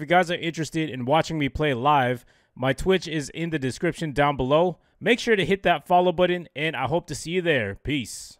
If you guys are interested in watching me play live, my Twitch is in the description down below. Make sure to hit that follow button, and I hope to see you there. Peace.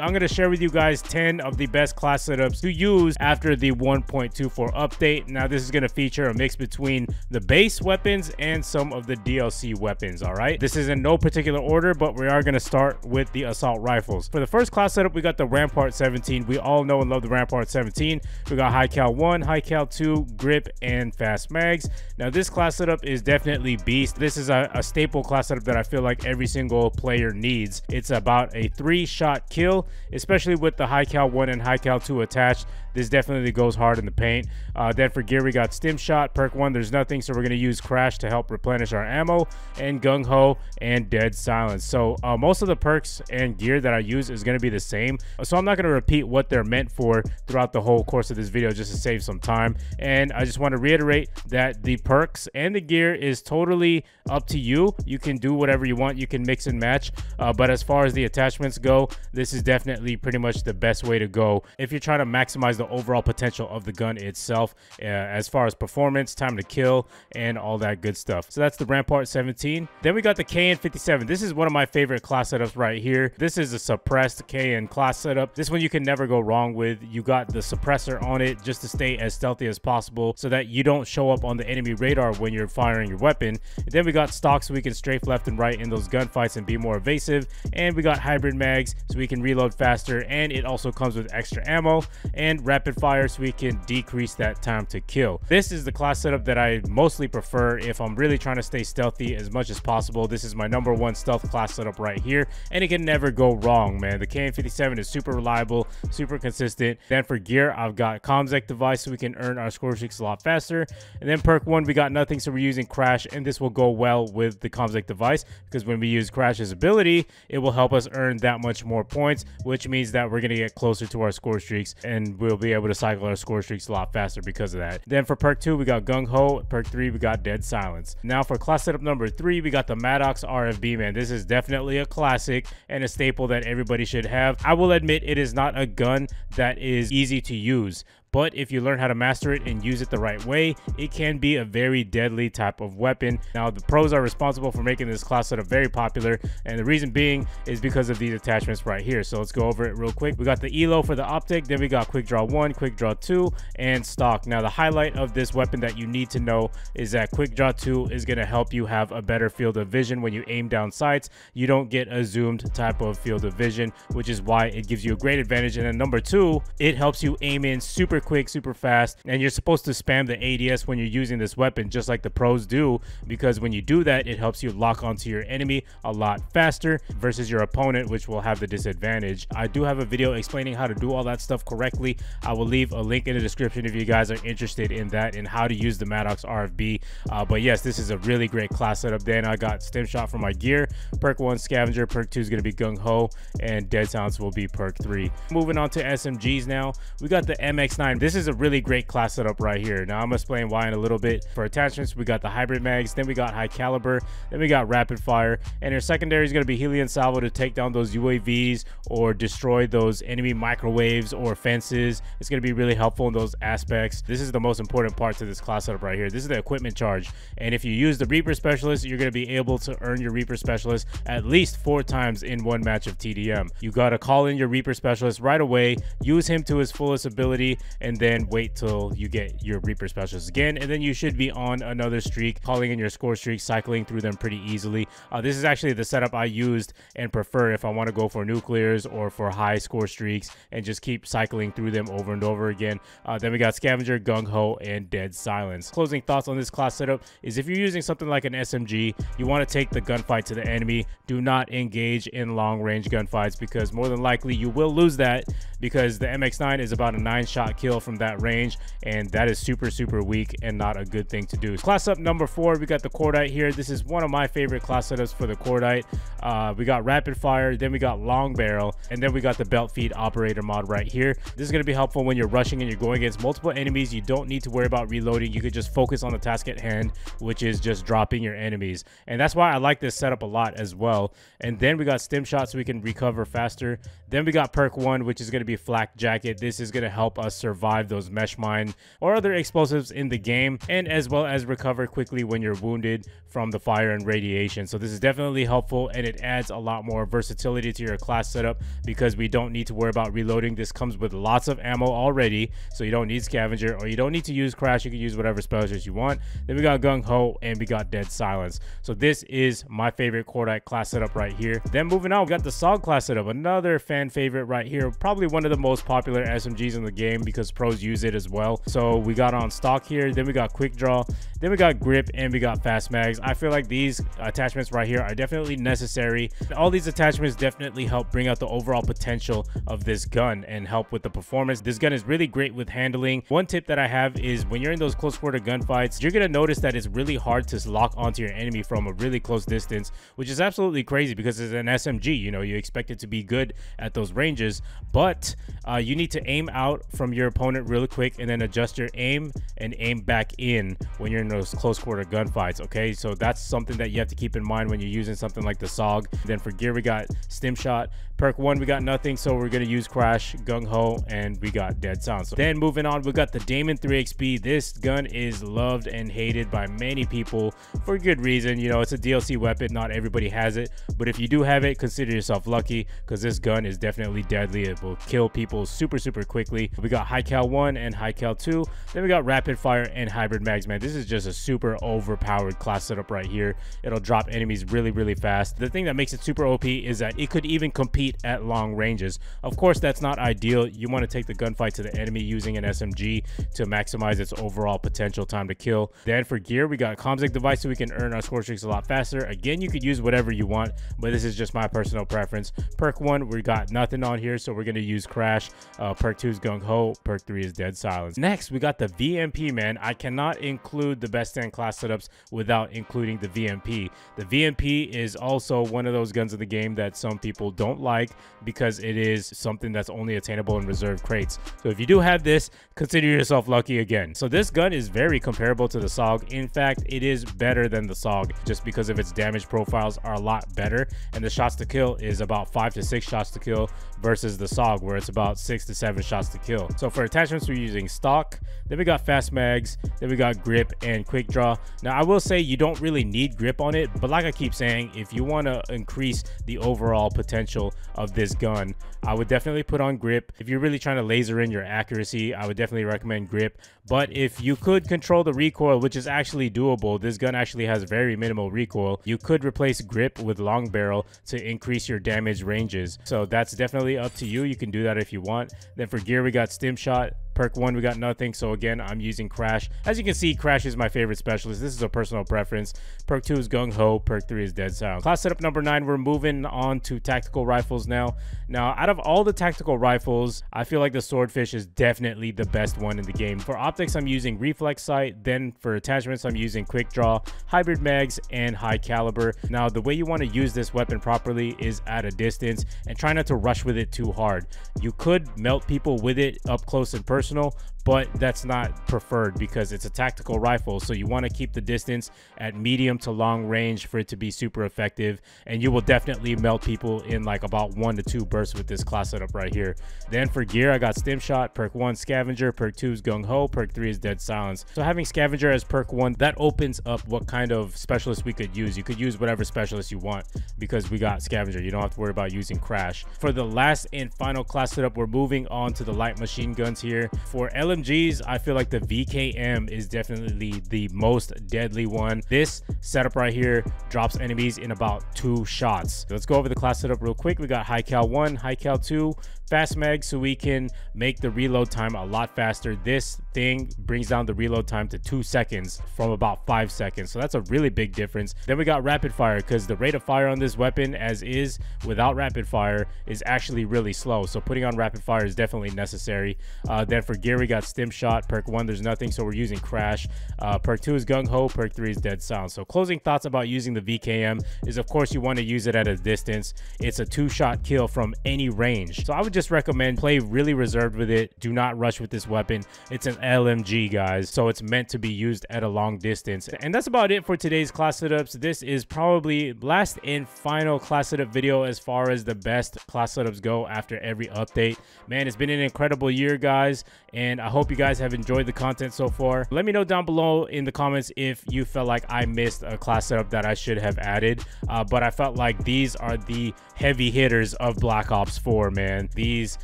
I'm going to share with you guys 10 of the best class setups to use after the 1.24 update. Now, this is going to feature a mix between the base weapons and some of the DLC weapons, all right? This is in no particular order, but we are going to start with the assault rifles. For the first class setup, we got the Rampart 17. We all know and love the Rampart 17. We got High Cal 1, High Cal 2, Grip, and Fast Mags. Now, this class setup is definitely beast. This is a, a staple class setup that I feel like every single player needs. It's about a three-shot kill especially with the high cal 1 and high cal 2 attached. This definitely goes hard in the paint. Uh, then for gear, we got Stim Shot, Perk 1, there's nothing, so we're going to use Crash to help replenish our ammo, and Gung Ho and Dead Silence. So uh, most of the perks and gear that I use is going to be the same. So I'm not going to repeat what they're meant for throughout the whole course of this video just to save some time. And I just want to reiterate that the perks and the gear is totally up to you. You can do whatever you want. You can mix and match. Uh, but as far as the attachments go, this is definitely pretty much the best way to go if you're trying to maximize the overall potential of the gun itself uh, as far as performance, time to kill, and all that good stuff. So that's the Rampart 17. Then we got the KN57. This is one of my favorite class setups right here. This is a suppressed KN class setup. This one you can never go wrong with. You got the suppressor on it just to stay as stealthy as possible so that you don't show up on the enemy radar when you're firing your weapon. And then we got stock so we can strafe left and right in those gunfights and be more evasive. And we got hybrid mags so we can reload faster and it also comes with extra ammo and rapid fire so we can decrease that time to kill. This is the class setup that I mostly prefer if I'm really trying to stay stealthy as much as possible. This is my number one stealth class setup right here, and it can never go wrong, man. The KN57 is super reliable, super consistent. Then for gear, I've got ComSec device so we can earn our score streaks a lot faster. And then perk one, we got nothing, so we're using Crash, and this will go well with the ComSec device because when we use Crash's ability, it will help us earn that much more points, which means that we're going to get closer to our score streaks, and we'll be able to cycle our score streaks a lot faster because of that. Then for perk 2, we got Gung Ho. Perk 3, we got Dead Silence. Now for class setup number 3, we got the Maddox RFB, man. This is definitely a classic and a staple that everybody should have. I will admit it is not a gun that is easy to use, but if you learn how to master it and use it the right way, it can be a very deadly type of weapon. Now, the pros are responsible for making this class setup very popular, and the reason being is because of these attachments right here. So let's go over it real quick. We got the ELO for the optic, then we got Quick Draw 1, Quick Draw 2, and stock. Now, the highlight of this weapon that you need to know is that Quick Draw 2 is going to help you have a better field of vision when you aim down sights. You don't get a zoomed type of field of vision, which is why it gives you a great advantage. And then number two, it helps you aim in super super quick, super fast, and you're supposed to spam the ADS when you're using this weapon, just like the pros do, because when you do that, it helps you lock onto your enemy a lot faster versus your opponent, which will have the disadvantage. I do have a video explaining how to do all that stuff correctly. I will leave a link in the description if you guys are interested in that and how to use the Maddox RFB. Uh, but yes, this is a really great class setup. Then I got Stim Shot for my gear. Perk 1 Scavenger, Perk 2 is going to be Gung Ho, and Dead Silence will be Perk 3. Moving on to SMGs now, we got the MX9 this is a really great class setup right here. Now I'm gonna explain why in a little bit. For attachments, we got the hybrid mags, then we got high caliber, then we got rapid fire, and your secondary is gonna be Helion Salvo to take down those UAVs or destroy those enemy microwaves or fences. It's gonna be really helpful in those aspects. This is the most important part to this class setup right here. This is the equipment charge, and if you use the Reaper Specialist, you're gonna be able to earn your Reaper Specialist at least four times in one match of TDM. You gotta call in your Reaper Specialist right away, use him to his fullest ability, and then wait till you get your Reaper specials again, and then you should be on another streak, calling in your score streak, cycling through them pretty easily. Uh, this is actually the setup I used and prefer if I want to go for nuclears or for high score streaks and just keep cycling through them over and over again. Uh, then we got Scavenger, Gung Ho, and Dead Silence. Closing thoughts on this class setup is if you're using something like an SMG, you want to take the gunfight to the enemy. Do not engage in long range gunfights because more than likely you will lose that because the MX9 is about a nine shot kill kill from that range, and that is super, super weak and not a good thing to do. Class up number four, we got the Cordite here. This is one of my favorite class setups for the Cordite. Uh, we got Rapid Fire, then we got Long Barrel, and then we got the Belt Feed Operator mod right here. This is going to be helpful when you're rushing and you're going against multiple enemies. You don't need to worry about reloading. You could just focus on the task at hand, which is just dropping your enemies. And that's why I like this setup a lot as well. And then we got Stim Shot so we can recover faster. Then we got Perk 1, which is going to be Flak Jacket. This is going to help us survive revive those mesh mine or other explosives in the game, and as well as recover quickly when you're wounded from the fire and radiation. So this is definitely helpful and it adds a lot more versatility to your class setup because we don't need to worry about reloading. This comes with lots of ammo already, so you don't need scavenger or you don't need to use crash. You can use whatever spells you want. Then we got gung ho and we got dead silence. So this is my favorite Cordite class setup right here. Then moving on, we got the Saug class setup, another fan favorite right here. Probably one of the most popular SMGs in the game because pros use it as well. So we got on stock here. Then we got quick draw. Then we got grip and we got fast mags. I feel like these attachments right here are definitely necessary. All these attachments definitely help bring out the overall potential of this gun and help with the performance. This gun is really great with handling. One tip that I have is when you're in those close quarter gunfights, you're going to notice that it's really hard to lock onto your enemy from a really close distance, which is absolutely crazy because it's an SMG. You know, you expect it to be good at those ranges, but uh, you need to aim out from your opponent really quick and then adjust your aim and aim back in when you're in those close quarter gunfights. Okay, so that's something that you have to keep in mind when you're using something like the Saug. Then for gear, we got stim shot. Perk one, we got nothing, so we're gonna use crash, gung ho, and we got dead sound. So then moving on, we got the Daemon 3XP. This gun is loved and hated by many people for good reason. You know, it's a DLC weapon. Not everybody has it, but if you do have it, consider yourself lucky because this gun is definitely deadly. It will kill people super, super quickly. We got high cal one and high cal two. Then we got rapid fire and hybrid mags. Man, this is just a super overpowered class setup right here. It'll drop enemies really, really fast. The thing that makes it super OP is that it could even compete at long ranges. Of course, that's not ideal. You want to take the gunfight to the enemy using an SMG to maximize its overall potential time to kill. Then for gear, we got ComSec device so we can earn our score streaks a lot faster. Again, you could use whatever you want, but this is just my personal preference. Perk one, we got nothing on here, so we're going to use Crash. Uh, perk two is Gung Ho. Perk three is Dead Silence. Next, we got the VMP, man. I cannot include the best 10 class setups without including the VMP. The VMP is also one of those guns in the game that some people don't like because it is something that's only attainable in reserve crates. So if you do have this, consider yourself lucky again. So this gun is very comparable to the Saug. In fact, it is better than the Saug just because of its damage profiles are a lot better and the shots to kill is about five to six shots to kill versus the Saug where it's about six to seven shots to kill. So for attachments, we're using stock, then we got fast mags, then we got grip and quick draw. Now I will say you don't really need grip on it, but like I keep saying, if you want to increase the overall potential of this gun, I would definitely put on grip. If you're really trying to laser in your accuracy, I would definitely recommend grip. But if you could control the recoil, which is actually doable, this gun actually has very minimal recoil, you could replace grip with long barrel to increase your damage ranges. So that's definitely up to you. You can do that if you want. Then for gear, we got stim shot. Perk 1, we got nothing. So again, I'm using Crash. As you can see, Crash is my favorite specialist. This is a personal preference. Perk 2 is Gung Ho. Perk 3 is Dead Sound. Class setup number 9, we're moving on to tactical rifles now. Now, out of all the tactical rifles, I feel like the Swordfish is definitely the best one in the game. For optics, I'm using Reflex Sight. Then for attachments, I'm using Quick Draw, Hybrid Mags, and High Caliber. Now, the way you want to use this weapon properly is at a distance and try not to rush with it too hard. You could melt people with it up close and personal personal but that's not preferred because it's a tactical rifle. So you want to keep the distance at medium to long range for it to be super effective. And you will definitely melt people in like about one to two bursts with this class setup right here. Then for gear, I got Stim Shot, perk one Scavenger, perk two is Gung Ho, perk three is Dead Silence. So having Scavenger as perk one, that opens up what kind of specialist we could use. You could use whatever specialist you want because we got Scavenger. You don't have to worry about using Crash. For the last and final class setup, we're moving on to the light machine guns here. For LM SMGs, I feel like the VKM is definitely the most deadly one. This setup right here drops enemies in about two shots. Let's go over the class setup real quick. We got High Cal 1, High Cal 2, fast mag so we can make the reload time a lot faster. This thing brings down the reload time to two seconds from about five seconds. So that's a really big difference. Then we got rapid fire because the rate of fire on this weapon as is without rapid fire is actually really slow. So putting on rapid fire is definitely necessary. Uh, then for gear we got stim shot. Perk one there's nothing so we're using crash. Uh, perk two is gung ho perk three is dead sound. So closing thoughts about using the vkm is of course you want to use it at a distance. It's a two shot kill from any range. So i would just recommend play really reserved with it. Do not rush with this weapon. It's an LMG, guys, so it's meant to be used at a long distance. And that's about it for today's class setups. This is probably last and final class setup video as far as the best class setups go after every update. Man, it's been an incredible year, guys, and I hope you guys have enjoyed the content so far. Let me know down below in the comments if you felt like I missed a class setup that I should have added, uh, but I felt like these are the heavy hitters of Black Ops 4, man. These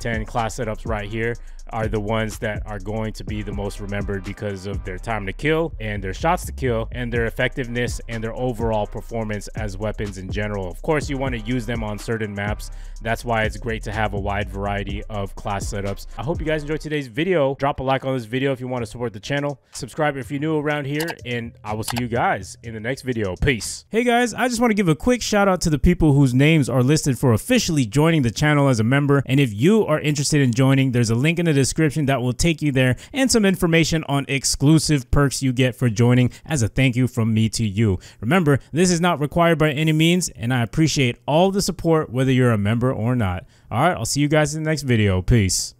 10 class setups right here are the ones that are going to be the most remembered because of their time to kill and their shots to kill and their effectiveness and their overall performance as weapons in general. Of course, you want to use them on certain maps. That's why it's great to have a wide variety of class setups. I hope you guys enjoyed today's video. Drop a like on this video if you want to support the channel. Subscribe if you're new around here and I will see you guys in the next video. Peace. Hey guys, I just want to give a quick shout out to the people whose names are listed for officially joining the channel as a member. And if you are interested in joining, there's a link in the description that will take you there and some information on exclusive perks you get for joining as a thank you from me to you. Remember, this is not required by any means, and I appreciate all the support whether you're a member or not. All right, I'll see you guys in the next video. Peace.